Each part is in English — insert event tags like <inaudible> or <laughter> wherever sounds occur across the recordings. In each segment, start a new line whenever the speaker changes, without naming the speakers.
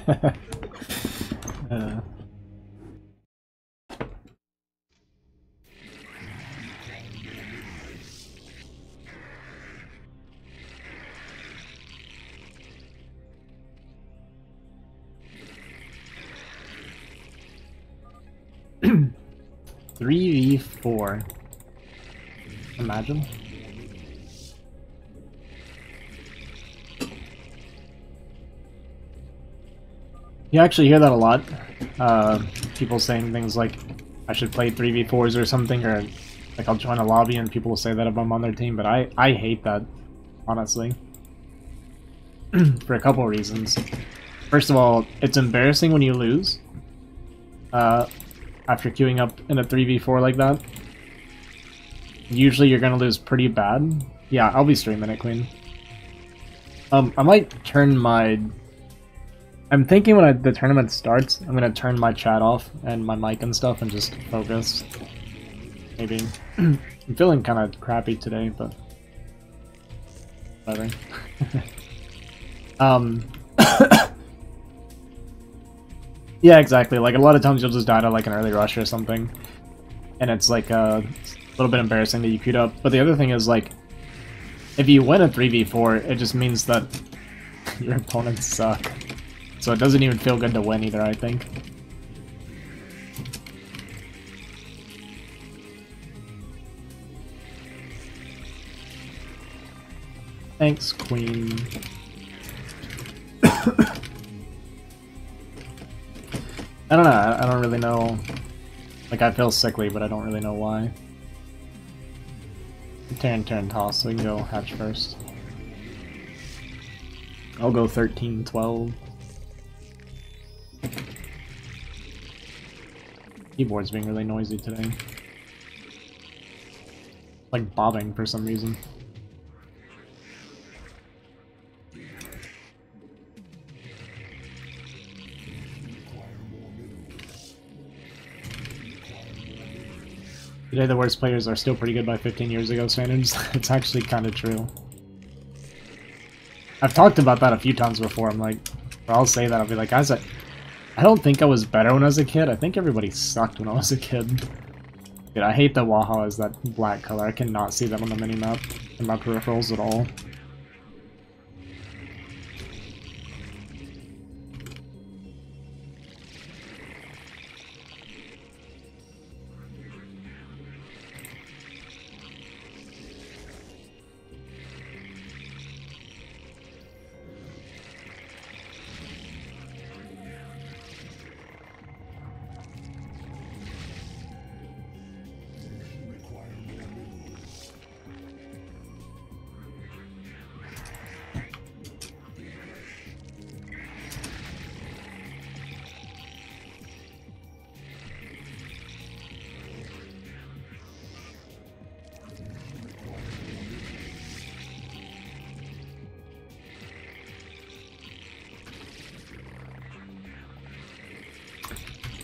<laughs> Three v four. Imagine. You actually hear that a lot. Uh, people saying things like, I should play 3v4s or something, or like I'll join a lobby and people will say that if I'm on their team, but I, I hate that, honestly. <clears throat> For a couple reasons. First of all, it's embarrassing when you lose. Uh, after queuing up in a 3v4 like that. Usually you're gonna lose pretty bad. Yeah, I'll be streaming it, Queen. Um, I might turn my I'm thinking when I, the tournament starts, I'm gonna turn my chat off and my mic and stuff and just focus. Maybe. <clears throat> I'm feeling kind of crappy today, but whatever. <laughs> um. <coughs> yeah, exactly. Like a lot of times you'll just die to like an early rush or something, and it's like a little bit embarrassing that you queued up. But the other thing is like, if you win a three v four, it just means that <laughs> your opponents suck. So it doesn't even feel good to win either, I think. Thanks, Queen. <coughs> I don't know, I don't really know. Like, I feel sickly, but I don't really know why. Terran, Terran, toss, so we can go hatch first. I'll go 13, 12. Keyboard's being really noisy today. Like bobbing for some reason. Today the worst players are still pretty good by 15 years ago standards. <laughs> it's actually kind of true. I've talked about that a few times before. I'm like, I'll say that. I'll be like, I, I don't think I was better when I was a kid. I think everybody sucked when I was a kid. Dude, I hate that Waha is that black color. I cannot see them on the minimap in my peripherals at all.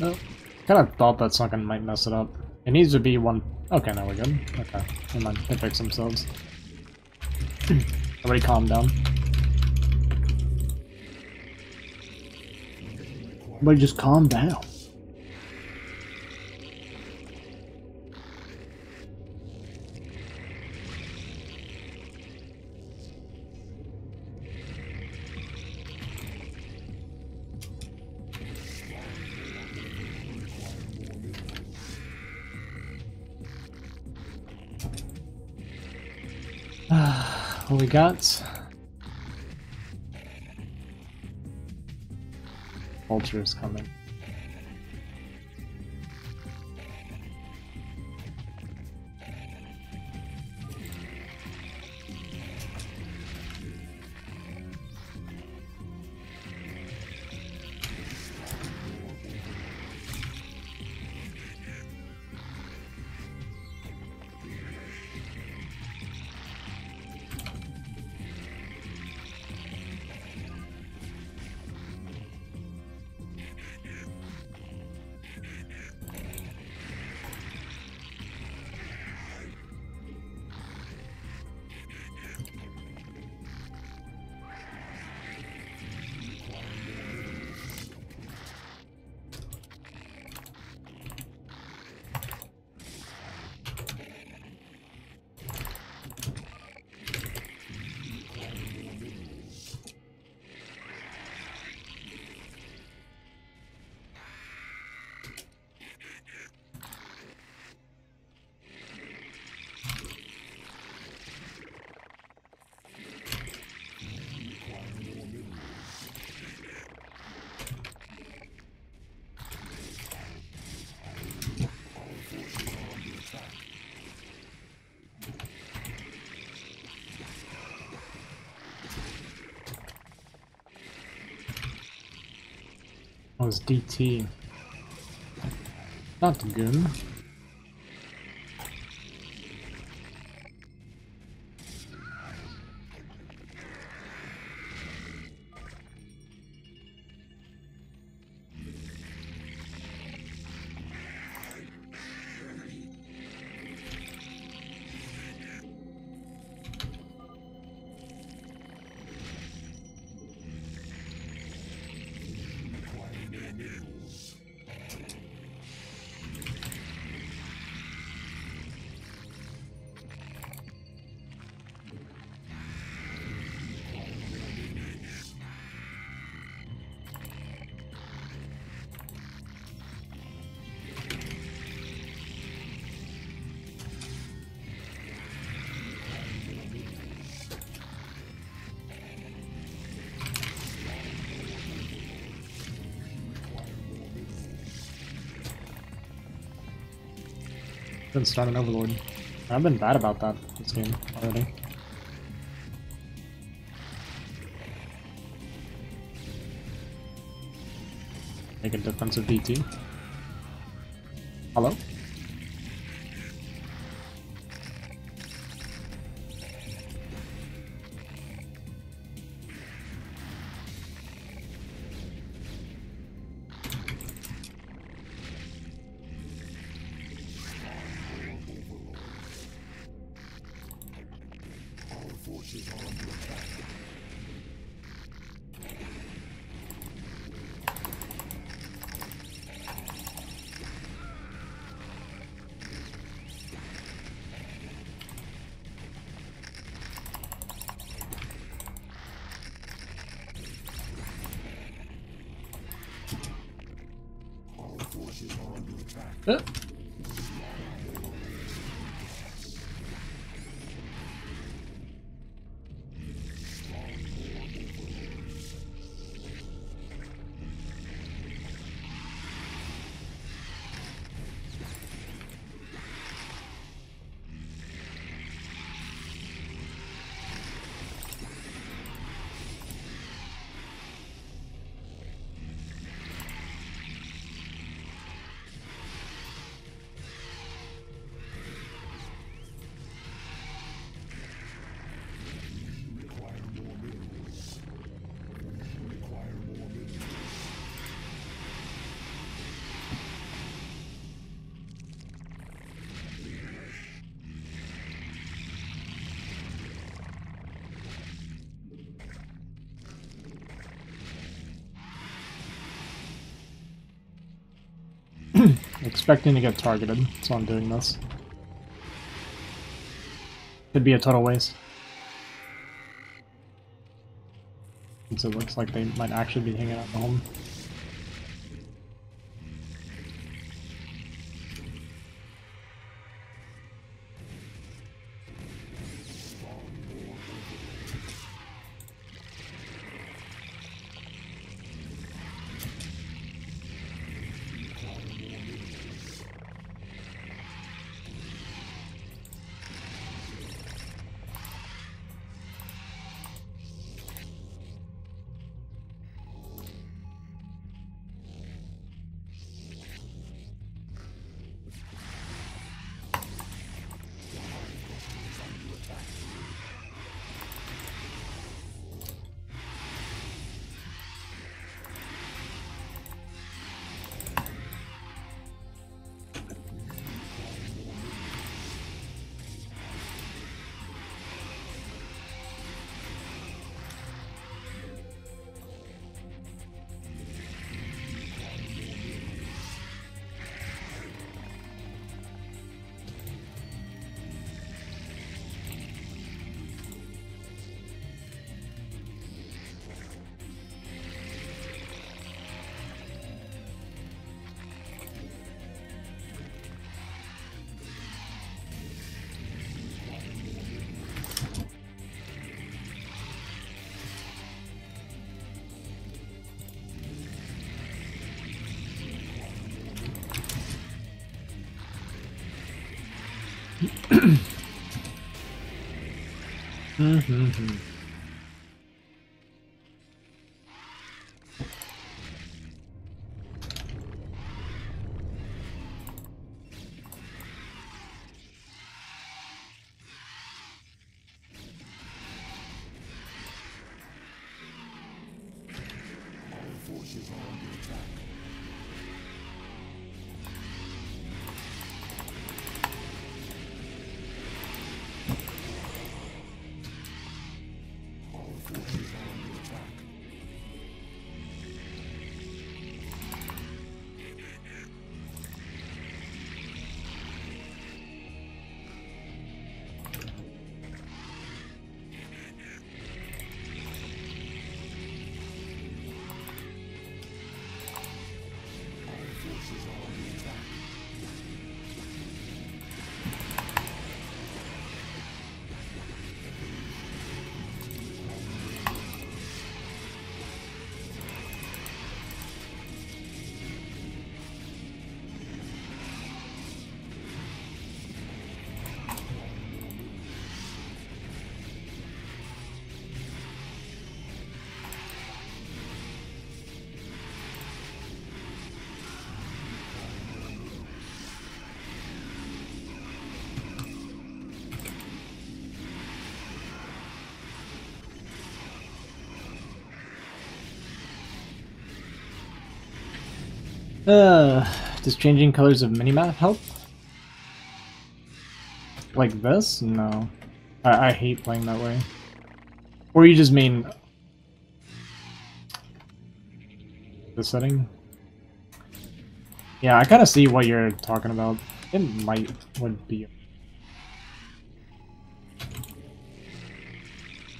No. Kind of thought that sunken might mess it up. It needs to be one... Okay, now we're good. Okay, never mind. They fix themselves. <clears throat> Everybody calm down. Everybody just calm down. Got? Vulture is coming. It's DT. Not the Been start an overlord. I've been bad about that this game already. Make a defensive DT. Hello? Uh. Expecting to get targeted, so I'm doing this. Could be a total waste. Since it looks like they might actually be hanging out at home. 嗯嗯 <coughs> 嗯。Uh, does changing colors of minimap help? Like this? No. I, I hate playing that way. Or you just mean... The setting? Yeah, I kind of see what you're talking about. It might would be...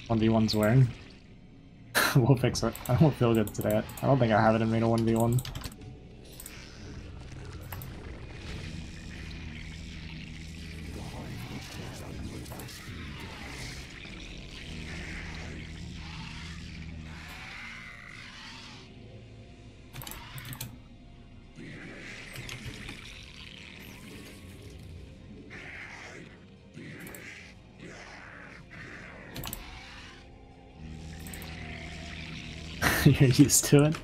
1v1's wearing. <laughs> we'll fix it. I don't feel good today. I don't think I have it in me to 1v1. <laughs> You're used to it.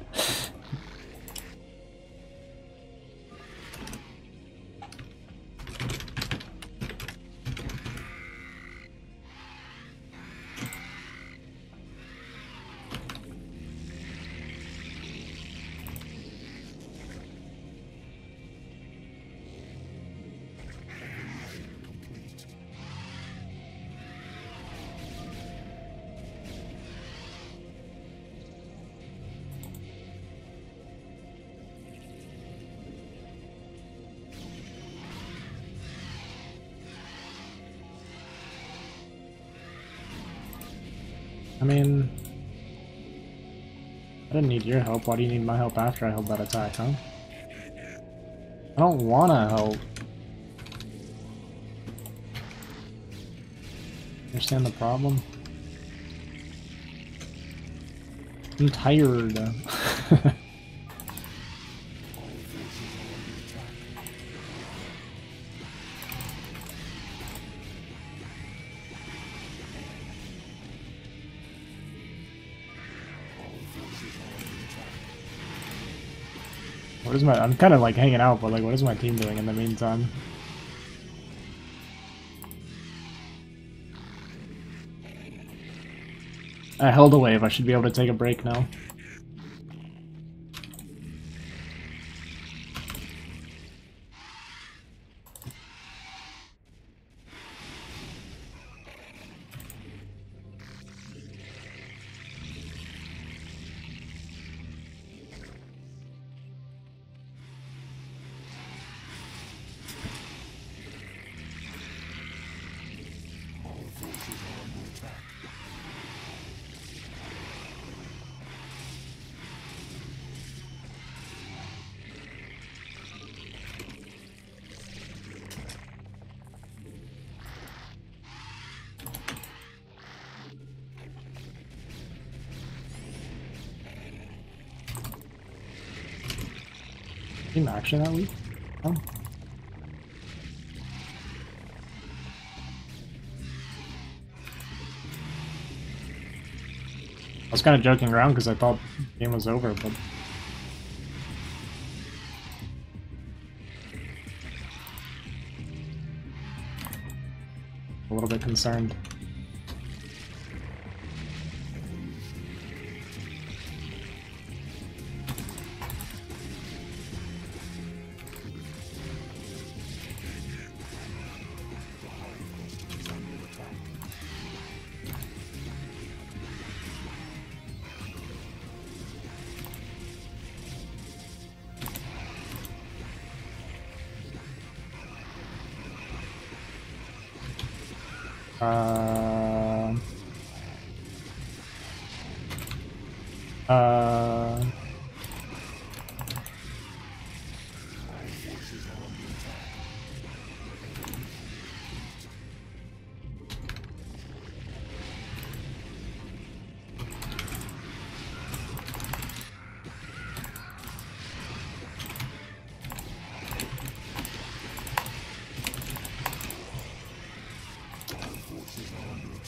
I mean... I didn't need your help, why do you need my help after I held that attack, huh? I don't wanna help. Understand the problem? I'm tired. <laughs> What is my- I'm kind of like hanging out, but like what is my team doing in the meantime? I held a wave, I should be able to take a break now. Action that week? Oh. I was kind of joking around because I thought the game was over, but... A little bit concerned. Uh, uh,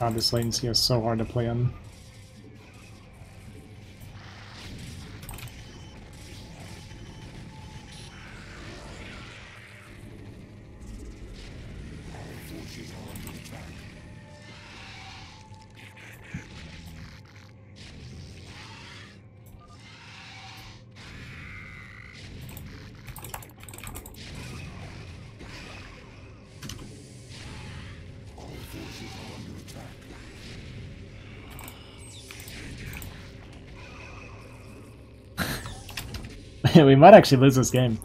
God, this latency is so hard to play in. <laughs> we might actually lose this game.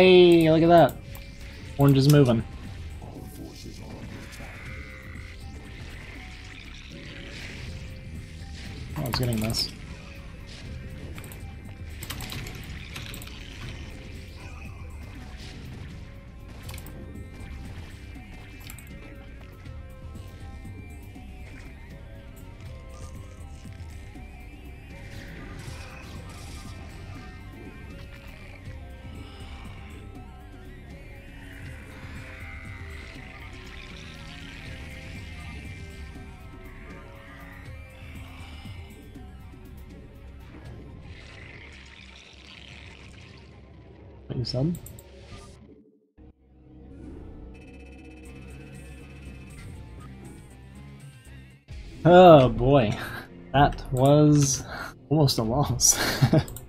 Hey, look at that. Orange is moving. Said? Oh boy, <laughs> that was almost a loss. <laughs>